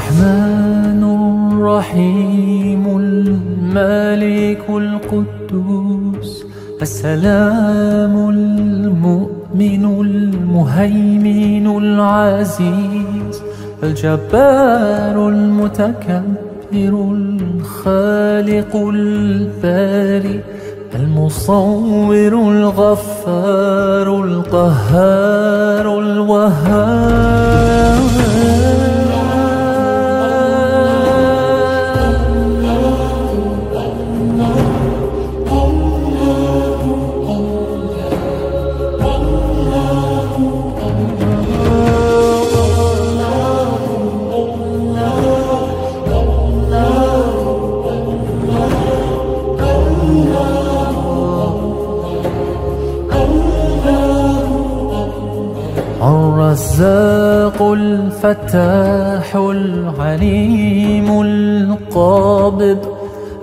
الرحمن الرحيم الملك القدوس السلام المؤمن المهيمن العزيز الجبار المتكبر الخالق البارئ المصور الغفار القهار الوهاب الفتاح العليم القابض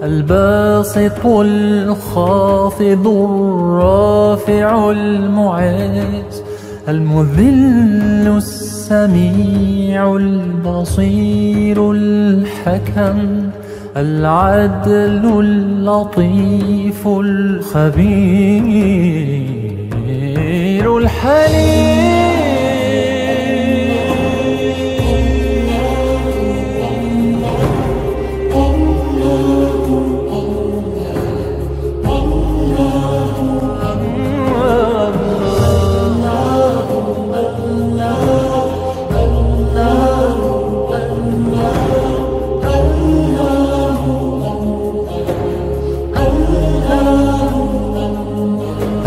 الباسط الخافض الرافع المعز المذل السميع البصير الحكم العدل اللطيف الخبير الحليم.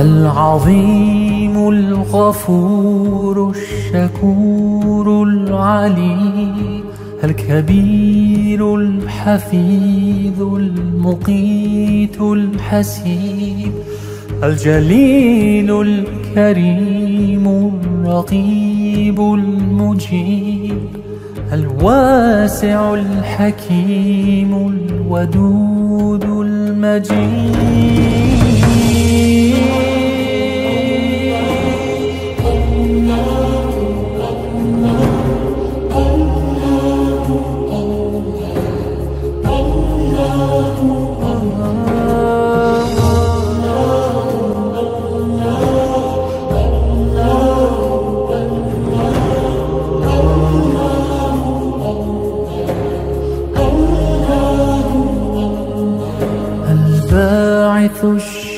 العظيم الغفور الشكور العلي الكبير الحفيظ المقيت الحسيب الجليل الكريم الرقيب المجيب الواسع الحكيم الودود المجيد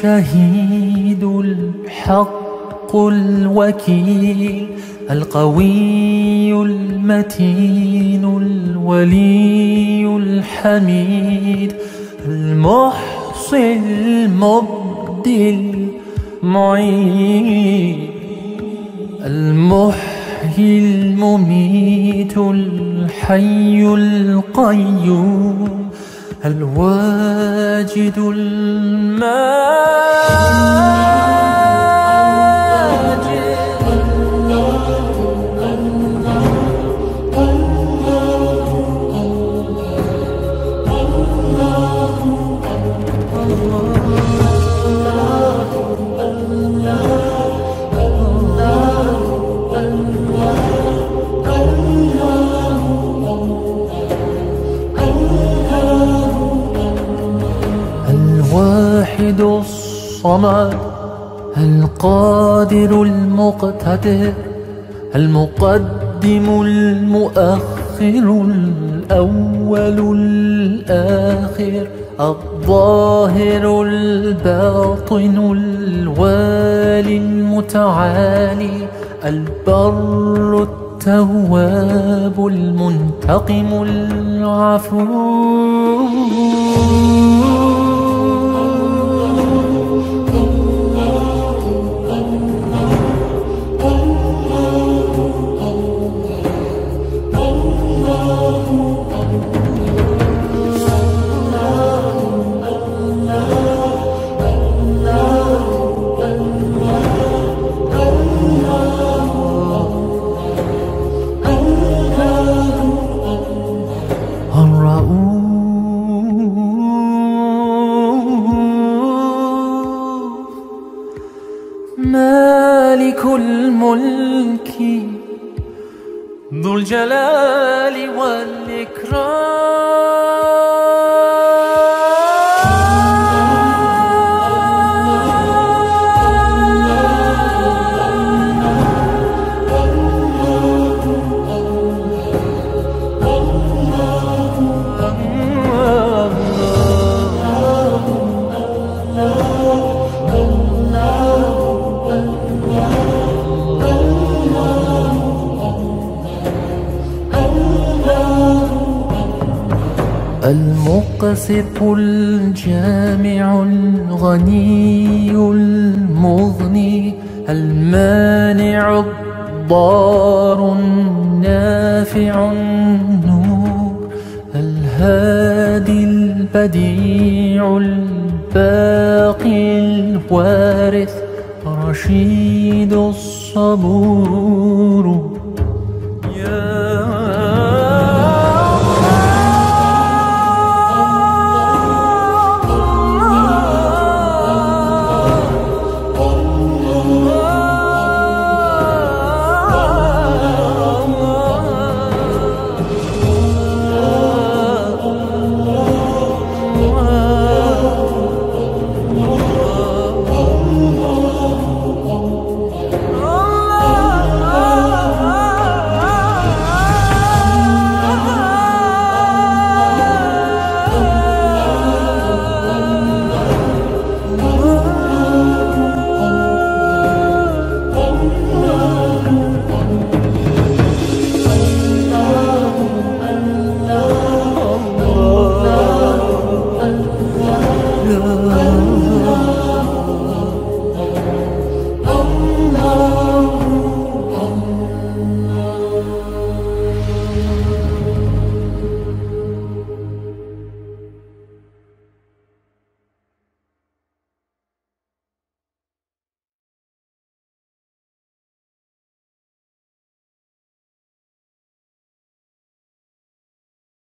الشهيد الحق الوكيل القوي المتين الولي الحميد المحصي المبدي المعين المحيي المميت الحي القيوم الواجد الماجد الواحد الصمد القادر المقتدر المقدم المؤخر الأول الآخر الظاهر الباطن الوالي المتعالي البر التواب المنتقم العفو مالك الملك ذو الجلال المقسط الجامع الغني المغني المانع الضار النافع النور الهادي البديع الباقي الوارث رشيد الصبور